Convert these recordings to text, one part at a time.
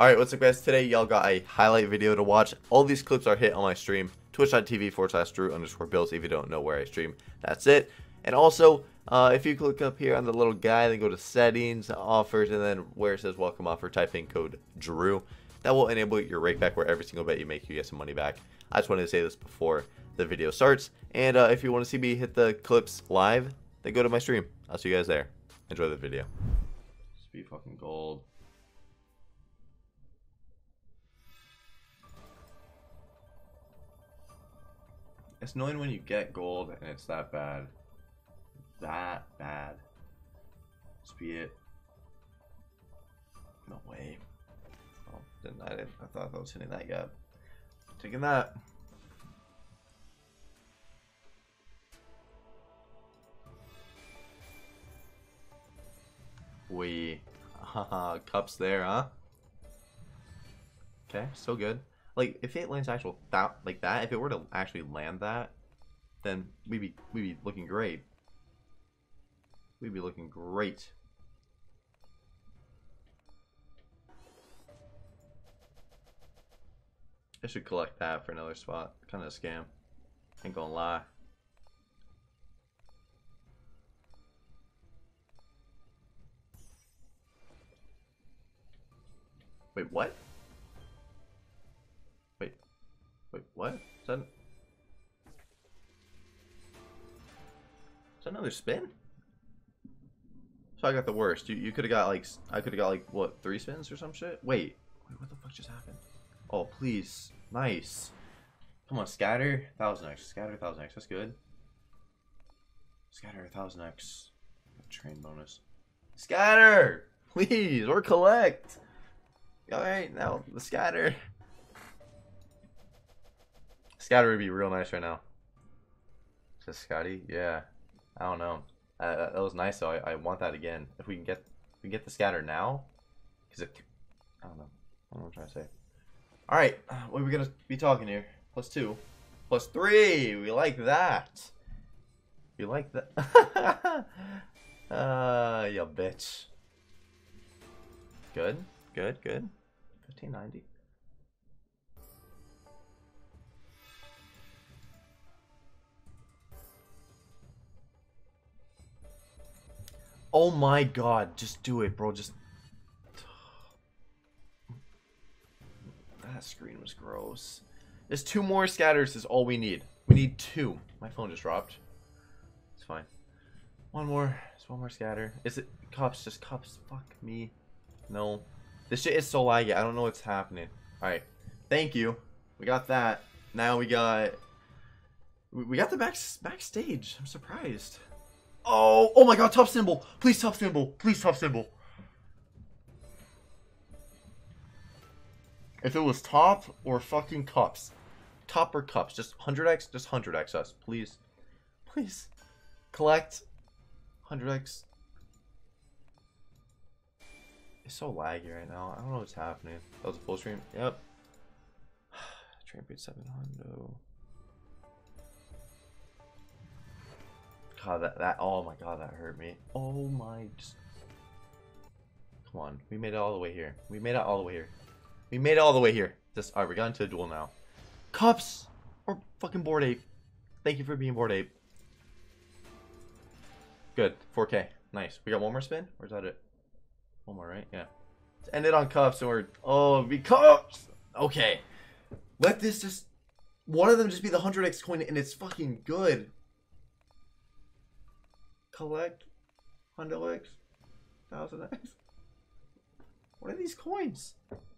Alright, what's up guys? Today y'all got a highlight video to watch. All these clips are hit on my stream, twitch.tv forward slash Drew underscore Bills if you don't know where I stream. That's it. And also, uh, if you click up here on the little guy, then go to settings, offers, and then where it says welcome offer, type in code DREW. That will enable your rake back where every single bet you make, you get some money back. I just wanted to say this before the video starts. And uh, if you want to see me hit the clips live, then go to my stream. I'll see you guys there. Enjoy the video. Speed fucking gold. It's annoying when you get gold and it's that bad. That bad. Speed it. No way. Oh, didn't I didn't I thought I was hitting that gap. Taking that. We cups there, huh? Okay, so good. Like if it lands actual that like that, if it were to actually land that, then we'd be we'd be looking great. We'd be looking great. I should collect that for another spot. Kind of a scam. Ain't gonna lie. Wait, what? Another spin? So I got the worst. You, you could have got like, I could have got like, what, three spins or some shit? Wait. Wait, what the fuck just happened? Oh, please. Nice. Come on, scatter. 1000x. Scatter 1000x. That's good. Scatter 1000x. Train bonus. Scatter! Please, or collect. Alright, now the scatter. Scatter would be real nice right now. Just Scotty? Yeah. I don't know. Uh, that was nice so I, I want that again. If we can get we can get the scatter now, because it. I don't know. I don't know what I'm trying to say. All right, what are we gonna be talking here? Plus two, plus three. We like that. We like that. uh, you bitch. Good, good, good. 1590. Oh my god, just do it, bro. Just. That screen was gross. There's two more scatters is all we need. We need two. My phone just dropped. It's fine. One more. Just one more scatter. Is it cops? Just cops. Fuck me. No. This shit is so laggy. I don't know what's happening. Alright. Thank you. We got that. Now we got... We got the back backstage. I'm surprised. Oh, oh my god, top symbol. Please top symbol. Please top symbol. If it was top or fucking cups. Top or cups. Just 100x, just 100x us. Please. Please. Collect 100x. It's so laggy right now. I don't know what's happening. That was a full stream? Yep. Train beat 700. God, that, that, oh my god, that hurt me. Oh my, just, come on. We made it all the way here. We made it all the way here. We made it all the way here. Just, alright, we got into a duel now. Cups or fucking Bored Ape. Thank you for being Bored Ape. Good, 4K. Nice. We got one more spin? Or is that it? One more, right? Yeah. Let's end it on cups we're, oh, be cups! Okay. Let this just, one of them just be the 100x coin and it's fucking good collect 100x, 1000x. What are these coins?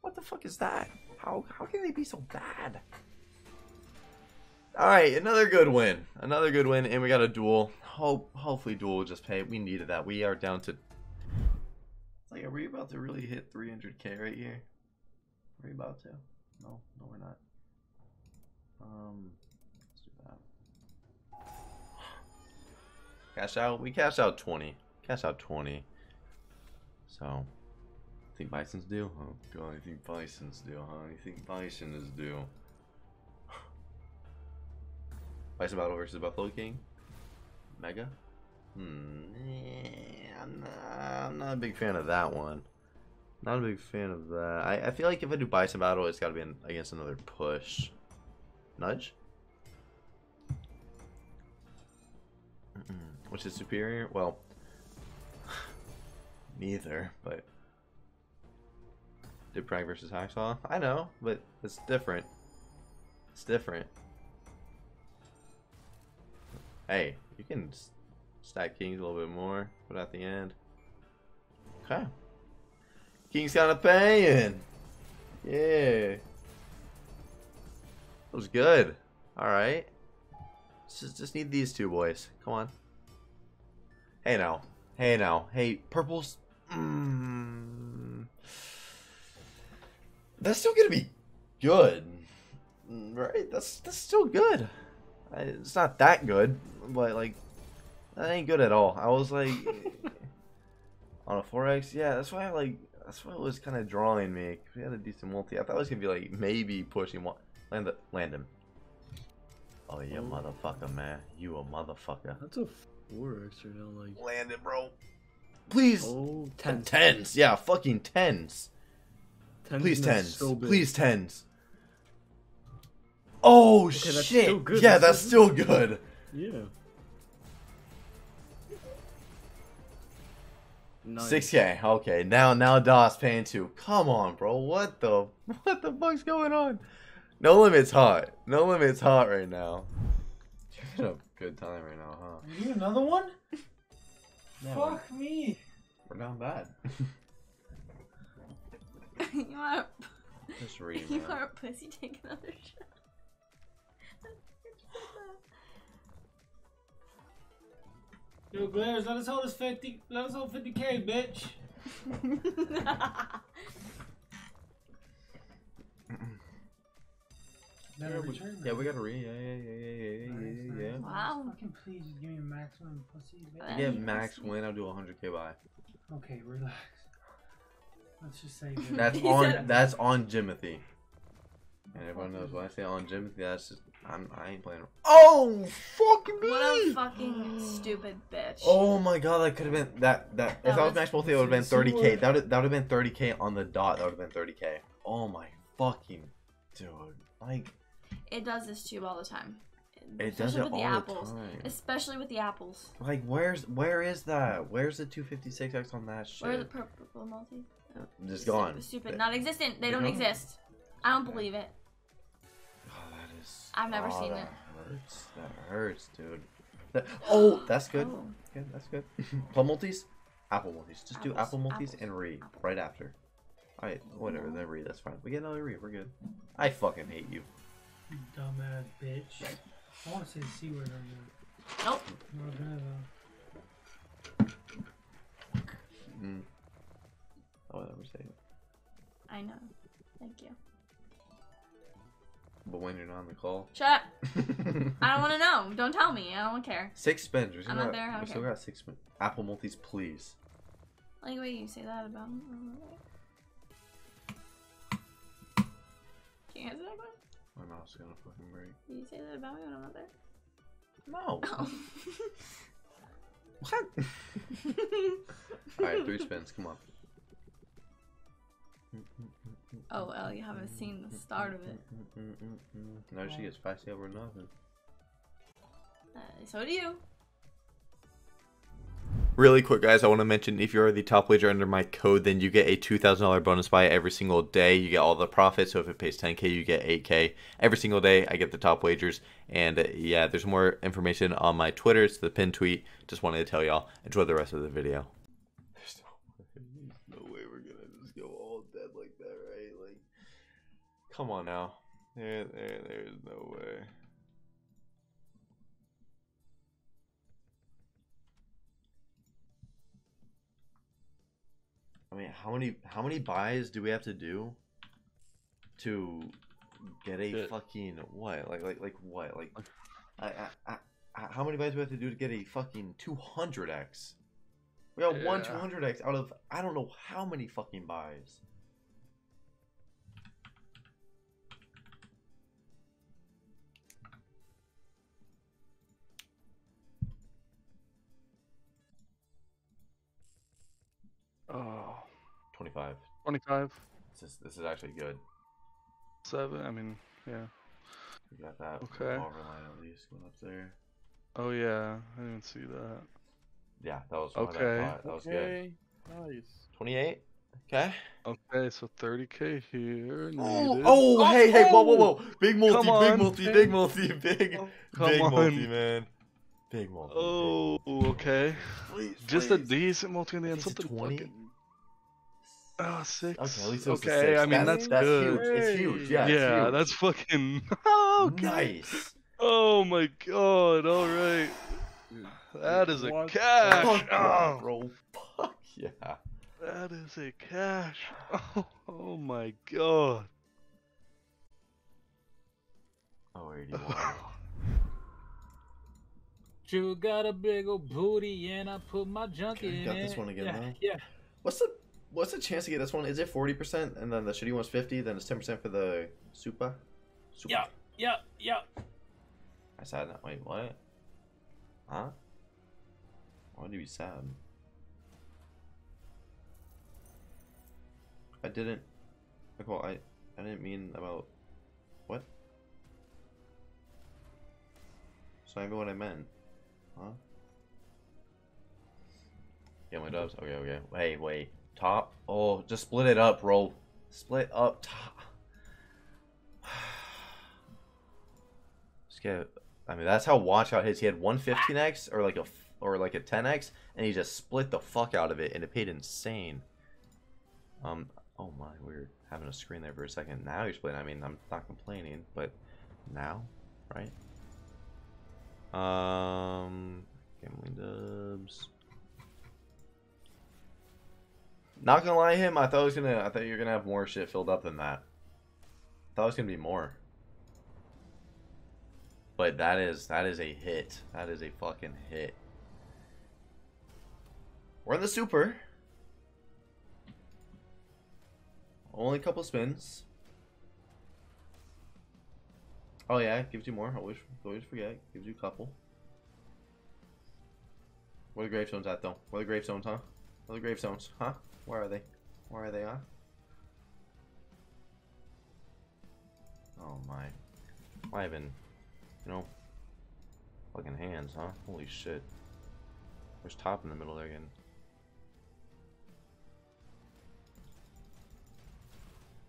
What the fuck is that? How how can they be so bad? Alright, another good win. Another good win, and we got a duel. Hope hopefully duel will just pay. We needed that. We are down to like are we about to really hit 300k right here? Are we about to? No, no we're not. Cash out. We cash out 20. Cash out 20. So, I think Bison's due? Oh I think Bison's due, huh? You think Bison is due? Bison Battle versus Buffalo King? Mega? Hmm. I'm, not, I'm not a big fan of that one. Not a big fan of that. I, I feel like if I do Bison Battle, it's got to be an, against another push. Nudge? Which is superior? Well, neither, but... the Prag versus Hacksaw? I know, but it's different. It's different. Hey, you can stack kings a little bit more, but at the end. Okay. King's kind of paying. Yeah. That was good. Alright. Just, just need these two boys. Come on. Hey now. Hey now. Hey, purples. Mm. That's still gonna be good. Right? That's that's still good. It's not that good, but like that ain't good at all. I was like on a 4x, yeah, that's why I like that's why it was kind of drawing me. We had a decent multi. I thought it was gonna be like maybe pushing one. Land the, land him. Oh yeah, oh. motherfucker, man. You a motherfucker. That's a 4x right now, like. Land it, bro. Please. Oh, tens. Tens. Yeah, fucking tens. tens Please tens. So Please tens. Oh okay, shit! Yeah, that's, that's still good. Yeah. Six K. Okay, now now DOS paying two. Come on, bro. What the what the fuck's going on? No limit's hot. No limit's hot right now. You're having a good time right now, huh? You need another one? Fuck we're, me. We're down bad. you want? Just read. You want a pussy? Take another shot. Yo, Glares, let us hold this 50, let us hold 50k, bitch. Better return Yeah, we gotta re. Yeah, yeah, yeah, yeah, yeah, yeah, yeah. Wow. Fucking please just give me a maximum pussy, bitch. Yeah, max win. I'll do 100k buy. Okay, relax. Let's just say that's on. That's on Jimothy. And everyone knows when I say on Jimothy, that's just I'm, I ain't playing. Oh, fuck me! What a fucking stupid bitch. Oh my god, that could have been that that. If that was Max Multi, it would have been 30k. That would that would have been 30k on the dot. That would have been 30k. Oh my fucking dude, like. It does this to you all the time. It does it with all the, apples, the time. Especially with the apples. Like, where's where is that? Where's the 256x on that shit? Where are the purple multi? Oh, Just gone. Stupid. Not existent. They don't exist. I don't believe it. Oh, that is. I've never oh, seen that it. Hurts. That hurts, dude. That, oh, that's good. Oh. Good, that's good. Plum multis, apple multis. Just Apples, do apple multis apples, and re right after. Alright, whatever. Then re. That's fine. We get another re. We're good. I fucking hate you. You dumbass bitch. I want to say the c word on you. Nope. Not gonna though. Mm. I would never say it. I know. Thank you. But when you're not on the call. Shut up. I don't want to know. Don't tell me. I don't care. Six spins. I'm not there. I we still got six spins. Apple multis, please. Like the way you say that about me. Can you answer that question? My mouth's gonna fucking break. Can you say that about me when I'm not there? No. Oh. what? Alright, three spins. Come on. Oh well, you haven't seen the start of it. Now she gets spicy over nothing. Uh, so do you. Really quick, guys, I want to mention if you're the top wager under my code, then you get a $2,000 bonus buy every single day. You get all the profits. So if it pays 10K, you get 8K. Every single day, I get the top wagers. And uh, yeah, there's more information on my Twitter. It's the pin tweet. Just wanted to tell y'all. Enjoy the rest of the video. There's no, way we're going to just go all dead like that, right? Like, come on now. There, there, there's no way. I mean, how many how many buys do we have to do to get a Shit. fucking what? Like like like what? Like I, I, I, how many buys do we have to do to get a fucking 200x? We got yeah. one 200x out of I don't know how many fucking buys. Oh. 25. 25, This is this is actually good. 7. I mean, yeah. We got that Okay. overline at least going up there. Oh, yeah. I didn't even see that. Yeah, that was one Okay. That, that was good. Okay. Nice. 28. Okay. Okay, so 30k here. Oh, needed. oh, hey, hey, whoa, whoa, whoa. Big multi, Come big on, multi, man. big multi, big, Oh, come big multi, man. Big multi. Oh, okay. please, Just a decent multi in the end. Something 20? fucking. Oh, six. Okay, at least it was okay, six. I mean that's, that's good. huge. It's huge. Yeah, it's yeah, huge. that's fucking. okay. nice. Oh my god! All right, that is a What? cash. Fuck Oh, bro. Fuck yeah. that is a cash. Oh, oh my god. Oh, 81. You got a big old booty and I put my junk Okay, in got it. this one again, yeah, huh? Yeah. What's the what's the chance to get this one? Is it forty percent and then the shitty one's fifty? Then it's ten percent for the super. super. Yeah. Yeah. Yeah. I said that. Wait, what? Huh? Why do you be sad? I didn't. Well, I I didn't mean about what. So I know what I meant. Huh? Yeah, my dubs. Okay, okay. Wait, wait. Top. Oh, just split it up, bro. Split up top. Just get. I mean, that's how watch out his. He had one 15x or like a or like a 10x, and he just split the fuck out of it, and it paid insane. Um. Oh my, we were having a screen there for a second. Now you're splitting. I mean, I'm not complaining, but now, right? Um. Gambling dubs. Not gonna lie, him. I thought I was gonna. I thought you were gonna have more shit filled up than that. I thought it was gonna be more. But that is that is a hit. That is a fucking hit. We're in the super. Only a couple spins. Oh yeah, gives you more. Always, always forget. Gives you a couple. Where the gravestones at though? Where the gravestones, huh? Where the gravestones, huh? Where are they? Where are they, huh? Oh my. Why even, you know, fucking hands, huh? Holy shit. There's top in the middle there again.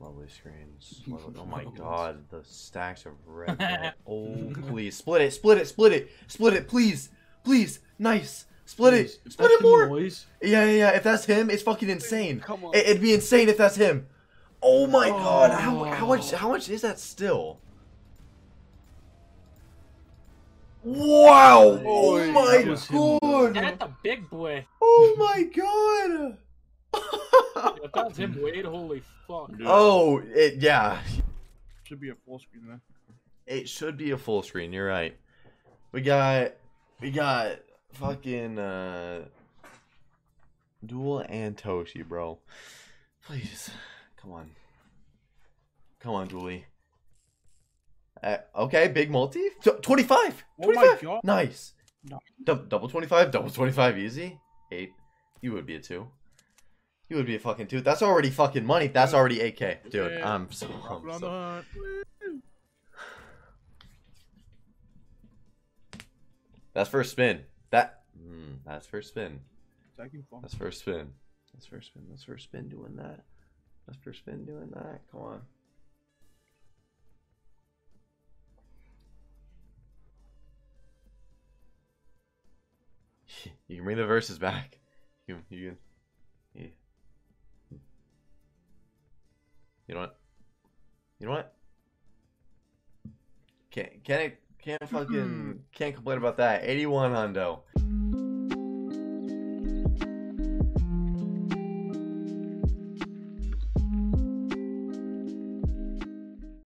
Lovely screens. Lovely- Oh my god, the stacks of red. red. Oh please, split it, split it, split it, split it, please, please, nice, split it, If split it more. noise, Yeah, yeah, yeah. If that's him, it's fucking insane. Come on. It, would be insane if that's him. Oh my oh. god, how how much how much is that still? Wow! Oh Boy, my that god! That's a big boy. Oh my god! If that's him, Wade, holy fuck. oh, it yeah. should be a full screen then. It should be a full screen. You're right. We got we got fucking uh Duel and Toshi, bro. Please, come on, come on, Julie. Uh, okay, big multi. Tw- 25. Oh my 25. God. Nice. No. Dou- double 25. Double 25 easy. Eight. You would be a two. You would be a fucking two. That's already fucking money. That's already 8k, dude. Yeah. I'm so. It so hunt. That's first spin. That that's first spin. Second phone. That's first spin. That's first spin. That's first spin doing that. That's first spin doing that. Come on. You can bring the verses back. You you can. Yeah. You know what? You know what? Can't can't can't fucking can't complain about that. Eighty one hundo.